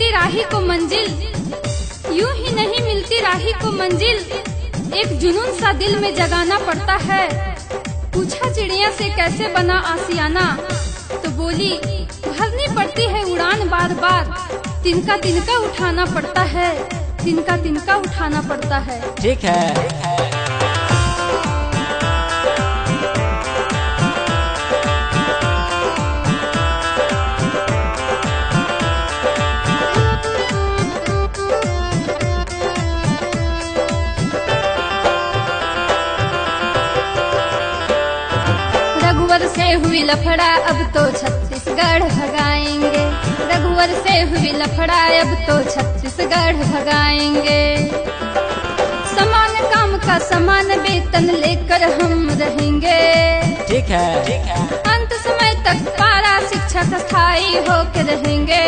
मिलती राही को मंजिल। यूँ ही नहीं मिलती राही को मंजिल। एक जुनून सा दिल में जगाना पड़ता है। पूछा चिड़िया से कैसे बना आसियाना? तो बोली, भरनी पड़ती है उड़ान बार बार तिनका तिनका उठाना पड़ता है। तिनका तिनका उठाना पड़ता है। ठीक है। रघुवर से हुई लफड़ा अब तो छत्तीसगढ़ भगाएँगे। रघुवर से हुई लफड़ा अब तो छत्तीसगढ़ भगाएँगे। समान काम का समान वेतन लेकर हम रहेंगे। ठीक है। ठीक है अंत समय तक पारा शिक्षक स्थायी होकर रहेंगे।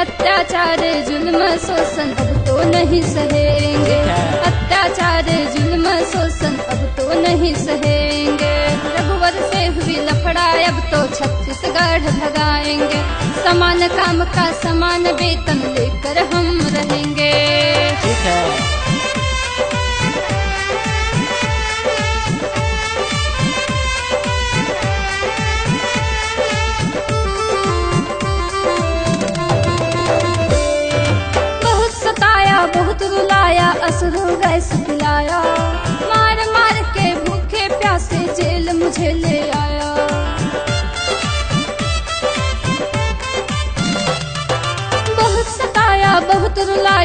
अत्याचार जुल्म शोषण अब तो नहीं सहेंगे। अत्याचार जुल्म शोषण अब तो नहीं सहेंगे। अब तो छत्तीसगढ़ भगाएँगे। समान काम का समान वेतन लेकर हम रहेंगे। ठीक है। बहुत सताया बहुत रुलाया असुर गैस पिलाया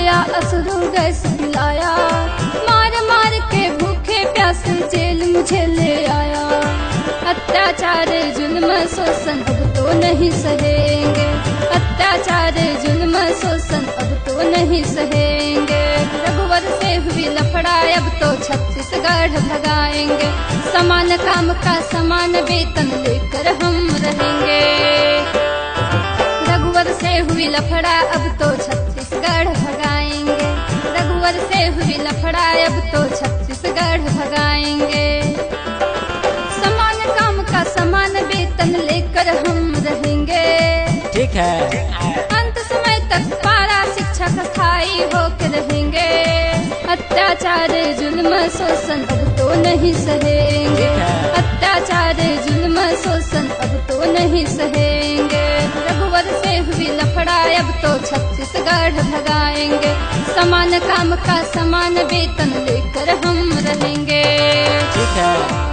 रुलाया असुर गैस पिलाया मार मार के भूखे प्यासे जेल मुझे ले आया। अत्याचार, जुल्म शोषण अब तो नहीं सहेंगे। अत्याचार, जुल्म शोषण अब तो नहीं सहेंगे। रघुवर से हुई लफड़ा अब तो छत्तीसगढ़ भगाएँगे। समान काम का समान वेतन लेकर हम रहेंगे। रघुवर से हुई लफड़ा अब तो छत्तीसगढ़ लफड़ा अब तो छत्तीसगढ़ भगाएँगे। समान काम का समान वेतन लेकर हम रहेंगे। ठीक है। अंत समय तक पारा शिक्षक स्थायी होकर रहेंगे। अत्याचार जुल्म शोषण अब तो नहीं सहेंगे। अत्याचार जुल्म शोषण अब तो नहीं सहेंगे। अब तो छत्तीसगढ़ भगाएँगे। समान काम का समान वेतन लेकर हम रहेंगे। ठीक है।